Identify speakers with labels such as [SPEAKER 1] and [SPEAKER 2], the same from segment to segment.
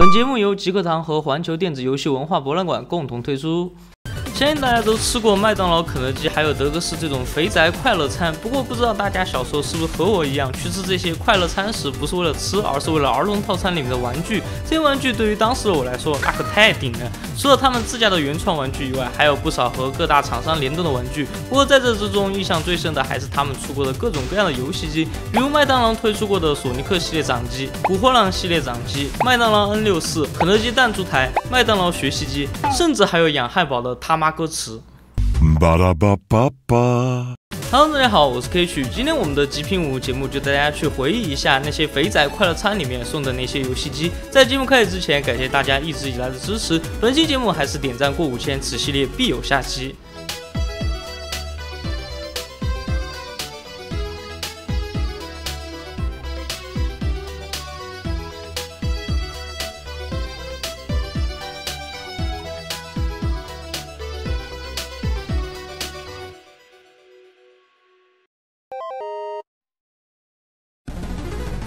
[SPEAKER 1] 本节目由极客堂和环球电子游戏文化博览馆共同推出。相信大家都吃过麦当劳、肯德基，还有德克士这种肥宅快乐餐。不过不知道大家小时候是不是和我一样，去吃这些快乐餐时，不是为了吃，而是为了儿童套餐里面的玩具。这些玩具对于当时的我来说，那可太顶了。除了他们自家的原创玩具以外，还有不少和各大厂商联动的玩具。不过在这之中，印象最深的还是他们出过的各种各样的游戏机，比如麦当劳推出过的索尼克系列掌机、古惑狼系列掌机、麦当劳 N 六四、肯德基弹珠台、麦当劳学习机，甚至还有养汉堡的他妈。歌词。巴拉巴巴巴。Hello，大家好，我是 K 曲。今天我们的极品五节目就带大家去回忆一下那些肥仔快乐餐里面送的那些游戏机。在节目开始之前，感谢大家一直以来的支持。本期节目还是点赞过五千，此系列必有下期。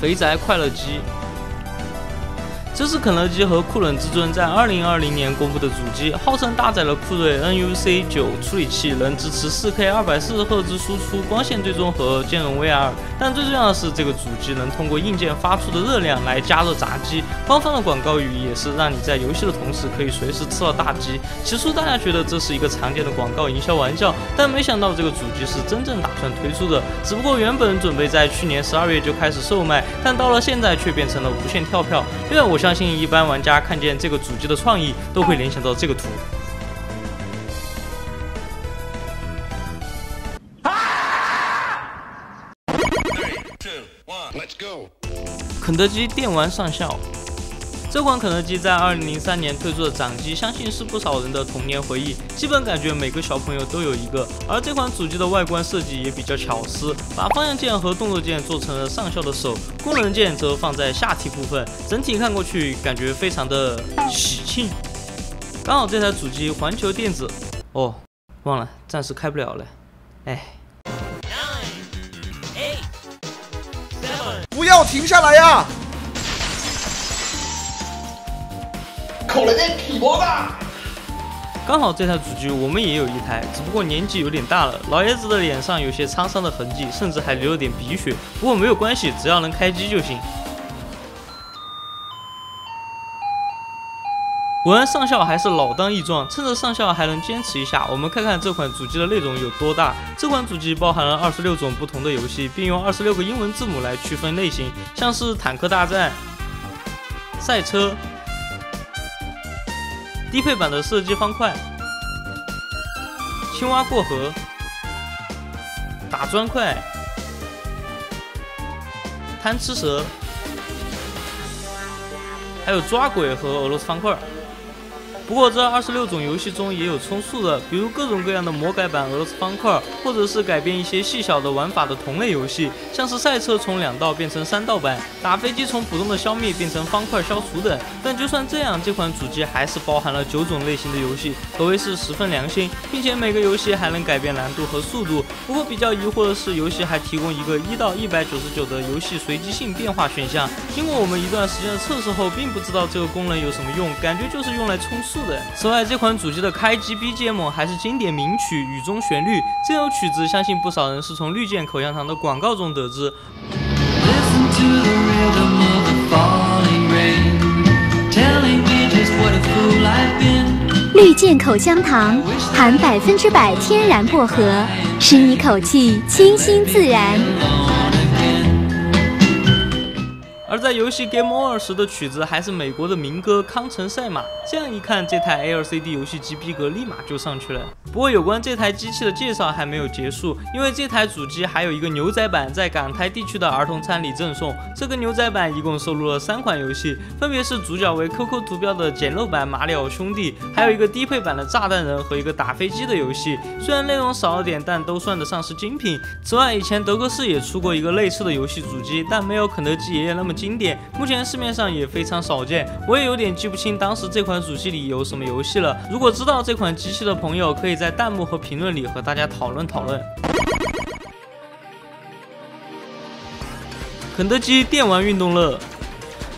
[SPEAKER 1] 肥宅快乐鸡。这是肯德基和酷冷至尊在2020年公布的主机，号称搭载了酷睿 NUC9 处理器，能支持 4K 二百四十赫兹输出、光线追踪和兼容 VR。但最重要的是，这个主机能通过硬件发出的热量来加热炸鸡。官方的广告语也是让你在游戏的同时可以随时吃到大鸡。起初大家觉得这是一个常见的广告营销玩笑，但没想到这个主机是真正打算推出的。只不过原本准备在去年12月就开始售卖，但到了现在却变成了无限跳票。因为我相信一般玩家看见这个主机的创意，都会联想到这个图。肯德基电玩上校。这款肯德基在二零零三年推出的掌机，相信是不少人的童年回忆。基本感觉每个小朋友都有一个。而这款主机的外观设计也比较巧思，把方向键和动作键做成了上校的手，功能键则放在下体部分，整体看过去感觉非常的喜庆。刚好这台主机环球电子，哦，忘了，暂时开不了了，哎。
[SPEAKER 2] 不要停下来呀！
[SPEAKER 1] 扣了个皮膜吧。刚好这台主机我们也有一台，只不过年纪有点大了，老爷子的脸上有些沧桑的痕迹，甚至还流了点鼻血。不过没有关系，只要能开机就行。果然上校还是老当益壮，趁着上校还能坚持一下，我们看看这款主机的内容有多大。这款主机包含了二十六种不同的游戏，并用二十六个英文字母来区分类型，像是坦克大战、赛车。低配版的射击方块、青蛙过河、打砖块、贪吃蛇，还有抓鬼和俄罗斯方块。不过这二十六种游戏中也有充数的，比如各种各样的魔改版俄罗斯方块，或者是改变一些细小的玩法的同类游戏，像是赛车从两道变成三道版，打飞机从普通的消灭变成方块消除等。但就算这样，这款主机还是包含了九种类型的游戏，可谓是十分良心，并且每个游戏还能改变难度和速度。不过比较疑惑的是，游戏还提供一个一到一百九十九的游戏随机性变化选项。经过我们一段时间的测试后，并不知道这个功能有什么用，感觉就是用来充数。此外，这款主机的开机 BGM 还是经典名曲《雨中旋律》。这首曲子，相信不少人是从绿箭口香糖的广告中得知。
[SPEAKER 3] 绿箭口香糖含百分之百天然薄荷，使你口气清新自然。
[SPEAKER 1] 而在游戏 Game Over 时的曲子还是美国的民歌《康城赛马》，这样一看，这台 LCD 游戏机逼格立马就上去了。不过有关这台机器的介绍还没有结束，因为这台主机还有一个牛仔版在港台地区的儿童餐里赠送。这个牛仔版一共收录了三款游戏，分别是主角为 QQ 图标的简陋版《马里奥兄弟》，还有一个低配版的炸弹人和一个打飞机的游戏。虽然内容少了点，但都算得上是精品。此外，以前德克士也出过一个类似的游戏主机，但没有肯德基爷爷那么。经典，目前市面上也非常少见。我也有点记不清当时这款主机里有什么游戏了。如果知道这款机器的朋友，可以在弹幕和评论里和大家讨论讨论。肯德基电玩运动乐。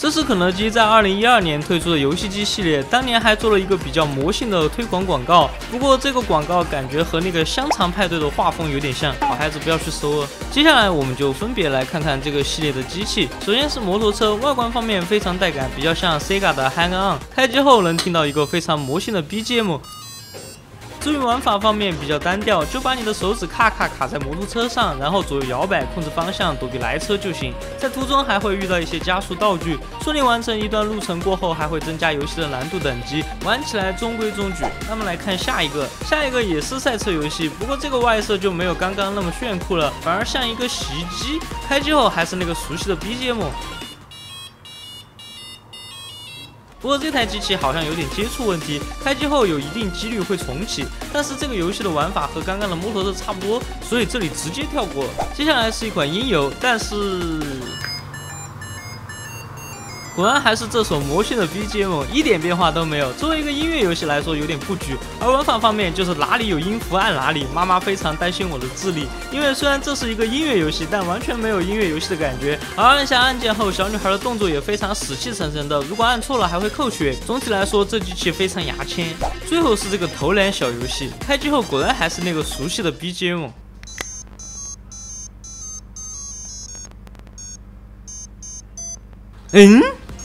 [SPEAKER 1] 这是肯德基在二零一二年推出的游戏机系列，当年还做了一个比较魔性的推广广告。不过这个广告感觉和那个香肠派对的画风有点像，好孩子不要去搜哦。接下来我们就分别来看看这个系列的机器。首先是摩托车，外观方面非常带感，比较像 Sega 的 Hang On。开机后能听到一个非常魔性的 BGM。至于玩法方面比较单调，就把你的手指卡卡卡在摩托车上，然后左右摇摆控制方向，躲避来车就行。在途中还会遇到一些加速道具，顺利完成一段路程过后，还会增加游戏的难度等级，玩起来中规中矩。那么来看下一个，下一个也是赛车游戏，不过这个外设就没有刚刚那么炫酷了，反而像一个洗衣机。开机后还是那个熟悉的 BGM。不过这台机器好像有点接触问题，开机后有一定几率会重启。但是这个游戏的玩法和刚刚的摩托车差不多，所以这里直接跳过。接下来是一款音游，但是。果然还是这首魔性的 BGM，一点变化都没有。作为一个音乐游戏来说，有点不举。而玩法方面，就是哪里有音符按哪里。妈妈非常担心我的智力，因为虽然这是一个音乐游戏，但完全没有音乐游戏的感觉。而按下按键后，小女孩的动作也非常死气沉沉的，如果按错了还会扣血。总体来说，这机器非常牙签。最后是这个投篮小游戏，开机后果然还是那个熟悉的 BGM。嗯？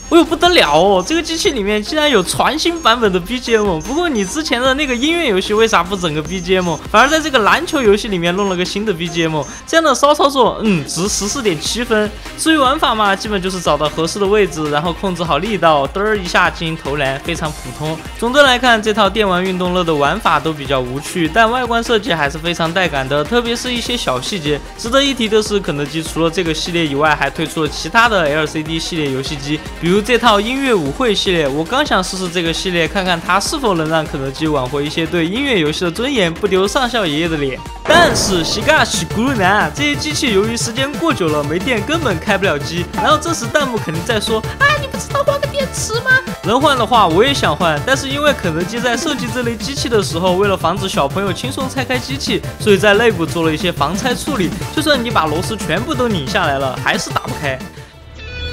[SPEAKER 1] 哎呦不得了哦！这个机器里面竟然有全新版本的 BGM。不过你之前的那个音乐游戏为啥不整个 BGM，反而在这个篮球游戏里面弄了个新的 BGM？这样的骚操作，嗯，值十四点七分。至于玩法嘛，基本就是找到合适的位置，然后控制好力道，嘚儿一下进行投篮，非常普通。总的来看，这套电玩运动乐的玩法都比较无趣，但外观设计还是非常带感的，特别是一些小细节。值得一提的是，肯德基除了这个系列以外，还推出了其他的 LCD 系列游戏机，比如。如这套音乐舞会系列，我刚想试试这个系列，看看它是否能让肯德基挽回一些对音乐游戏的尊严，不丢上校爷爷的脸。但是西嘎西咕噜男这些机器由于时间过久了没电，根本开不了机。然后这时弹幕肯定在说：啊，你不知道换个电池吗？能换的话我也想换，但是因为肯德基在设计这类机器的时候，为了防止小朋友轻松拆开机器，所以在内部做了一些防拆处理。就算你把螺丝全部都拧下来了，还是打不开。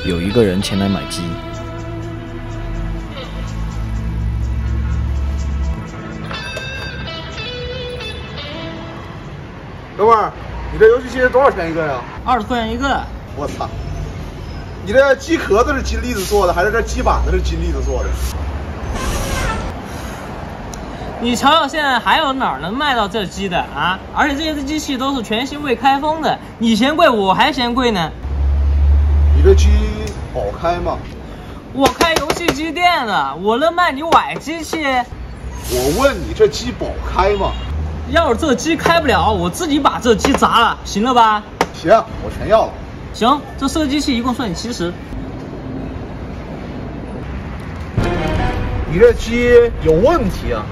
[SPEAKER 2] 有一个人前来买鸡。
[SPEAKER 4] 哥们儿，你这游戏机多少钱一个呀？
[SPEAKER 1] 二十块钱一个。
[SPEAKER 4] 我操！你这机壳子是金粒子做的，还是这机板子是金粒子做的？
[SPEAKER 1] 你瞧瞧，现在还有哪儿能卖到这机的啊？而且这些机器都是全新未开封的，你嫌贵，我还嫌贵呢。
[SPEAKER 4] 你这机好开吗？
[SPEAKER 1] 我开游戏机店的，我能卖你崴机器？
[SPEAKER 4] 我问你，这机保开吗？
[SPEAKER 1] 要是这机开不了，我自己把这机砸了，行了吧？
[SPEAKER 4] 行，我全要了。
[SPEAKER 1] 行，这四个机器一共算你七十。
[SPEAKER 4] 你这机有问题啊！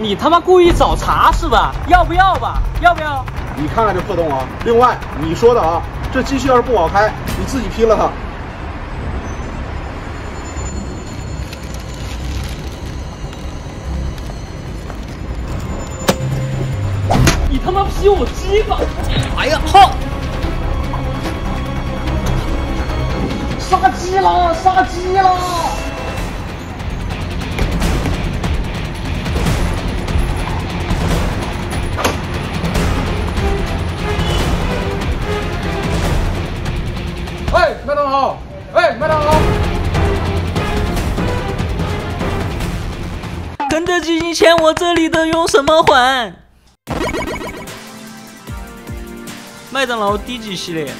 [SPEAKER 1] 你他妈故意找茬是吧？要不要吧？要不要？
[SPEAKER 4] 你看看这破洞啊！另外，你说的啊，这机器要是不好开，你自己劈了它。
[SPEAKER 1] 你他妈劈我鸡巴！哎呀，操！杀鸡啦，杀鸡了！我这里的用什么还？麦当劳低级系列。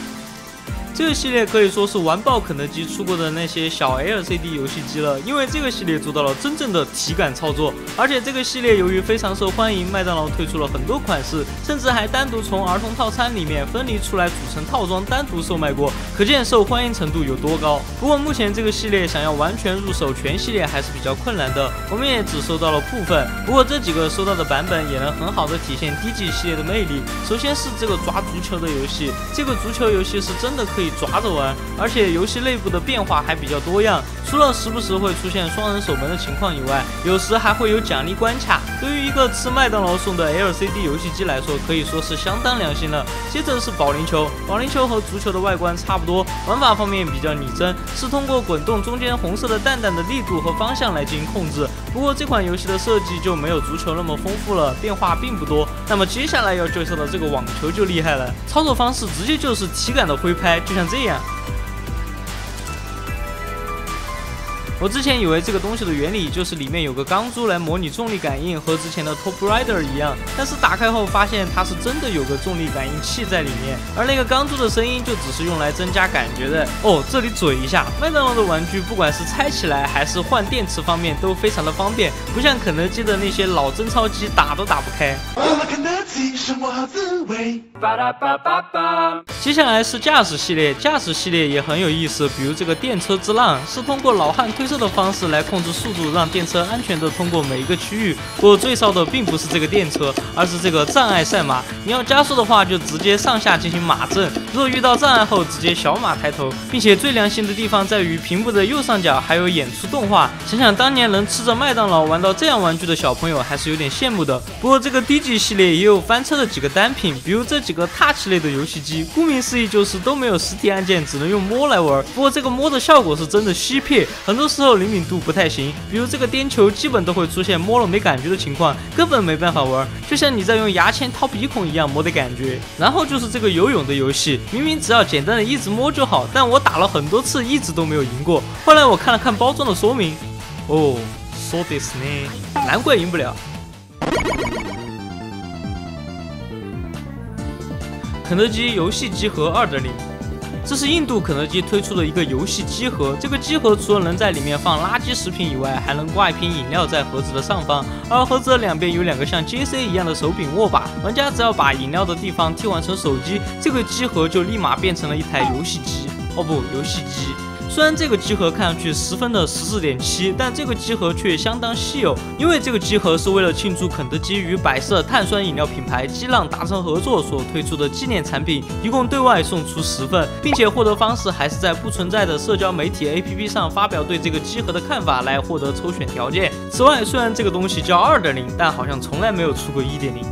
[SPEAKER 1] 这个系列可以说是完爆肯德基出过的那些小 LCD 游戏机了，因为这个系列做到了真正的体感操作。而且这个系列由于非常受欢迎，麦当劳推出了很多款式，甚至还单独从儿童套餐里面分离出来组成套装单独售卖过，可见受欢迎程度有多高。不过目前这个系列想要完全入手全系列还是比较困难的，我们也只收到了部分。不过这几个收到的版本也能很好的体现低级系列的魅力。首先是这个抓足球的游戏，这个足球游戏是真的可以。抓着玩，而且游戏内部的变化还比较多样。除了时不时会出现双人守门的情况以外，有时还会有奖励关卡。对于一个吃麦当劳送的 LCD 游戏机来说，可以说是相当良心了。接着是保龄球，保龄球和足球的外观差不多，玩法方面比较拟真，是通过滚动中间红色的蛋蛋的力度和方向来进行控制。不过这款游戏的设计就没有足球那么丰富了，变化并不多。那么接下来要介绍的这个网球就厉害了，操作方式直接就是体感的挥拍，就像这样。我之前以为这个东西的原理就是里面有个钢珠来模拟重力感应，和之前的 Top Rider 一样。但是打开后发现它是真的有个重力感应器在里面，而那个钢珠的声音就只是用来增加感觉的。哦，这里嘴一下，麦当劳的玩具不管是拆起来还是换电池方面都非常的方便，不像肯德基的那些老真钞机打都打不开。接下来是驾驶系列，驾驶系列也很有意思，比如这个电车之浪是通过老汉推。车的方式来控制速度，让电车安全的通过每一个区域。不过最骚的并不是这个电车，而是这个障碍赛马。你要加速的话，就直接上下进行马阵；若遇到障碍后，直接小马抬头。并且最良心的地方在于屏幕的右上角还有演出动画。想想当年能吃着麦当劳玩到这样玩具的小朋友，还是有点羡慕的。不过这个低级系列也有翻车的几个单品，比如这几个 Touch 类的游戏机，顾名思义就是都没有实体按键，只能用摸来玩。不过这个摸的效果是真的稀撇，很多。时候灵敏度不太行，比如这个颠球基本都会出现摸了没感觉的情况，根本没办法玩，就像你在用牙签掏鼻孔一样，摸的感觉。然后就是这个游泳的游戏，明明只要简单的一直摸就好，但我打了很多次，一直都没有赢过。后来我看了看包装的说明，哦，so this 呢，难怪赢不了。肯德基游戏机盒二点零。这是印度肯德基推出的一个游戏机盒，这个机盒除了能在里面放垃圾食品以外，还能挂一瓶饮料在盒子的上方，而盒子的两边有两个像 JC 一样的手柄握把，玩家只要把饮料的地方替换成手机，这个机盒就立马变成了一台游戏机，哦不，游戏机。虽然这个机盒看上去十分的十四点七，但这个机盒却相当稀有，因为这个机盒是为了庆祝肯德基与百色碳酸饮料品牌激浪达成合作所推出的纪念产品，一共对外送出十份，并且获得方式还是在不存在的社交媒体 APP 上发表对这个机盒的看法来获得抽选条件。此外，虽然这个东西叫二点零，但好像从来没有出过一点零。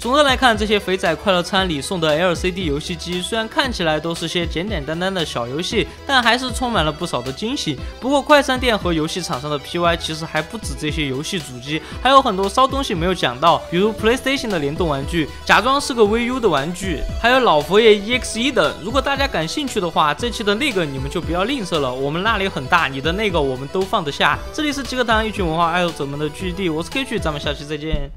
[SPEAKER 1] 总的来看，这些肥仔快乐餐里送的 LCD 游戏机，虽然看起来都是些简简单单的小游戏，但还是充满了不少的惊喜。不过，快餐店和游戏厂商的 PY 其实还不止这些游戏主机，还有很多骚东西没有讲到，比如 PlayStation 的联动玩具，假装是个 VU 的玩具，还有老佛爷 EXE 等。如果大家感兴趣的话，这期的那个你们就不要吝啬了，我们那里很大，你的那个我们都放得下。这里是极客堂一群文化爱好者们的聚集地，我是 K 区，咱们下期再见。